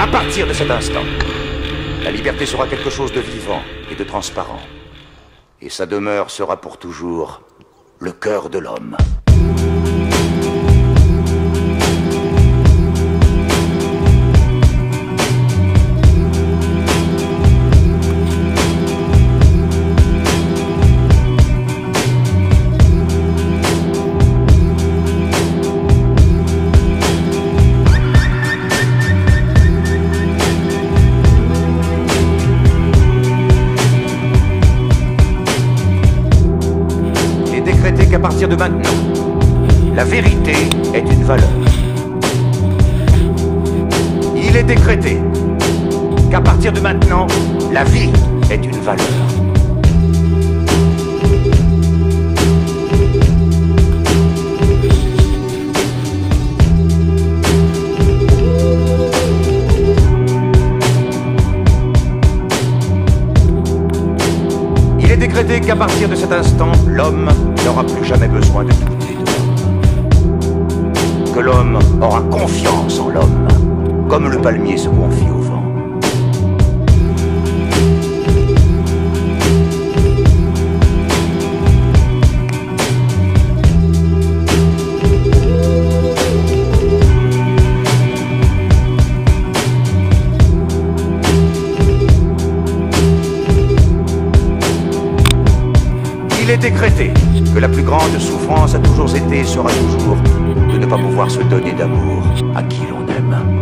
À partir de cet instant, la liberté sera quelque chose de vivant et de transparent. Et sa demeure sera pour toujours le cœur de l'homme. De maintenant, la vérité est une valeur. Il est décrété qu'à partir de maintenant, la vie est une valeur. Il est décrété qu'à partir de cet instant, l'homme n'aura plus jamais besoin de douter. Que l'homme aura confiance en l'homme, comme le palmier se confie au vent. Il est décrété la plus grande souffrance a toujours été et sera toujours de ne pas pouvoir se donner d'amour à qui l'on aime.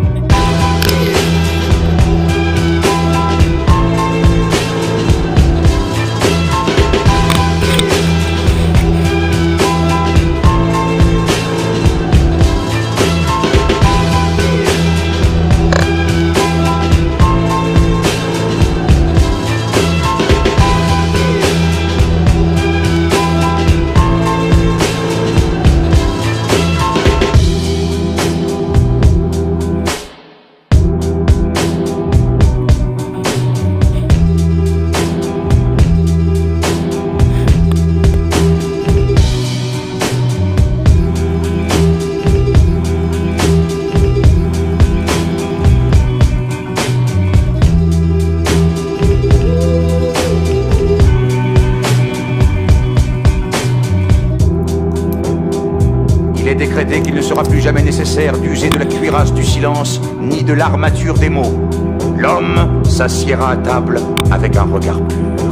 D'user de la cuirasse du silence ni de l'armature des mots. L'homme s'assiera à table avec un regard pur.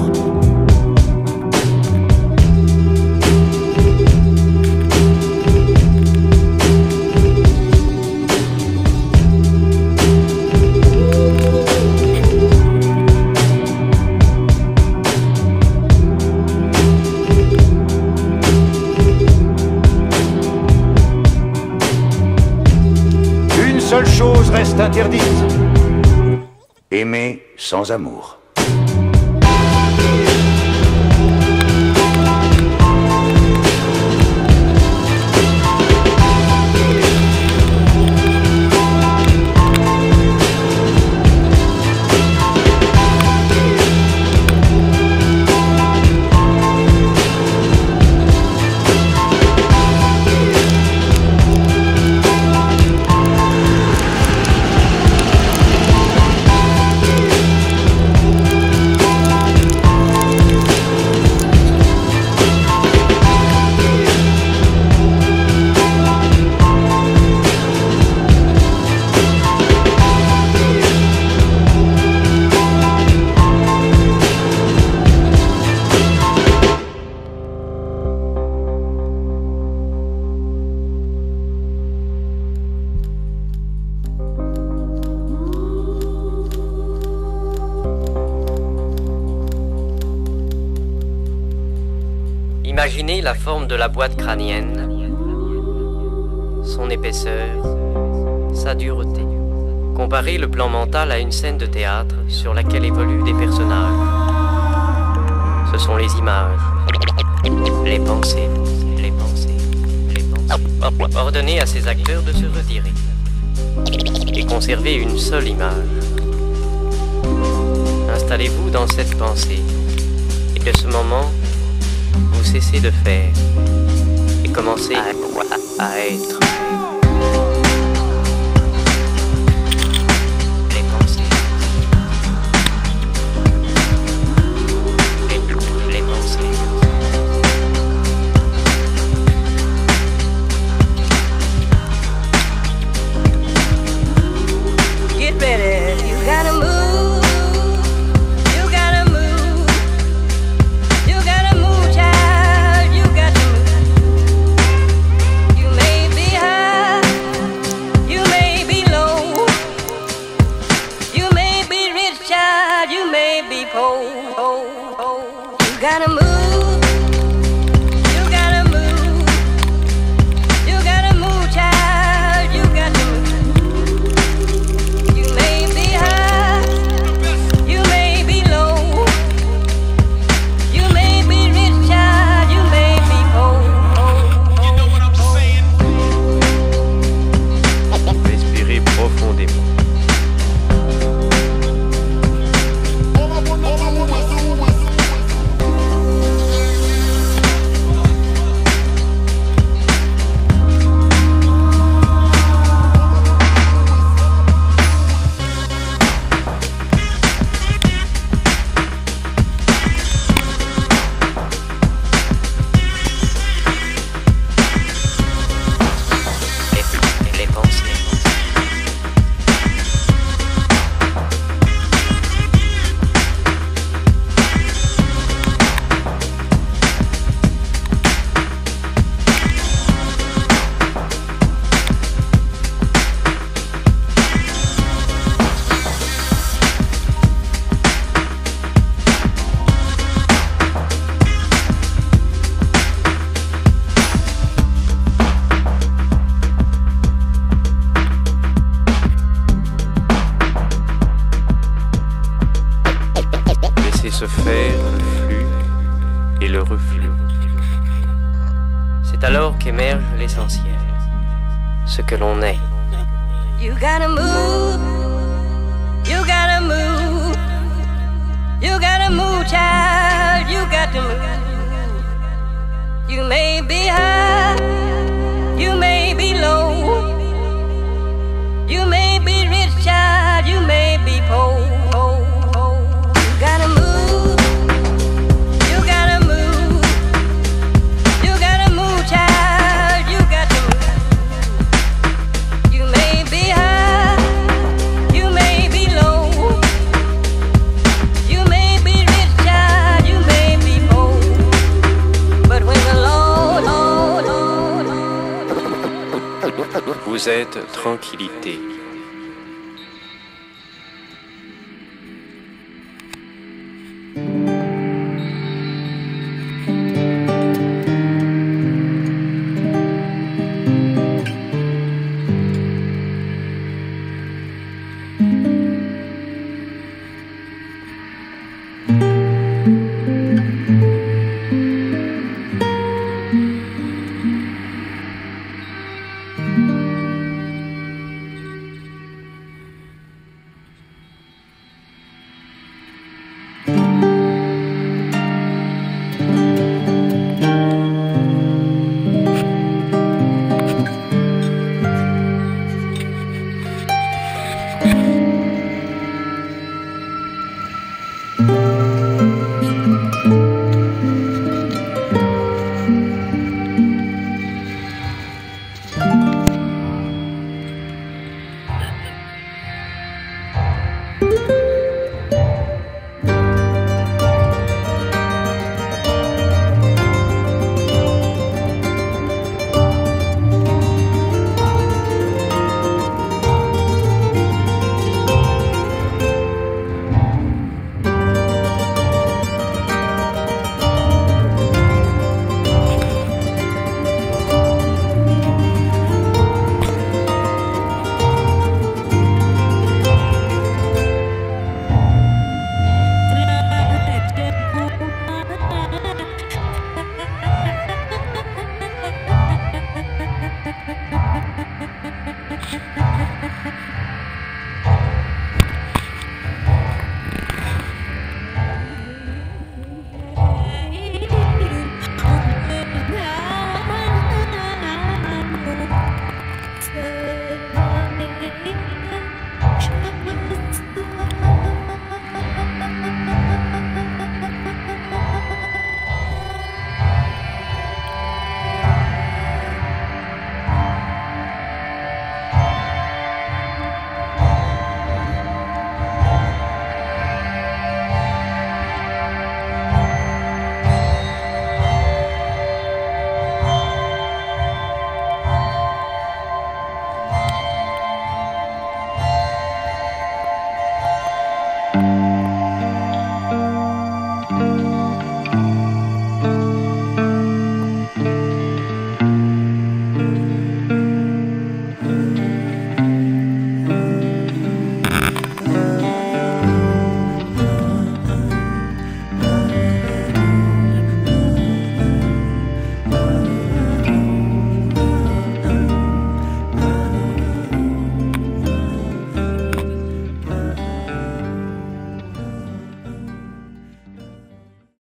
Sans amour. Imaginez la forme de la boîte crânienne, son épaisseur, sa dureté. Comparez le plan mental à une scène de théâtre sur laquelle évoluent des personnages. Ce sont les images, les pensées, les pensées, les pensées. Ordonnez à ces acteurs de se retirer et conserver une seule image. Installez-vous dans cette pensée et de ce moment, vous cessez de faire et commencez à, à être. Faire le flux et le reflux. C'est alors qu'émerge l'essentiel, ce que l'on est. You gotta move, you gotta move, you gotta move, child, you got to move. You may be high, Vous êtes tranquillité.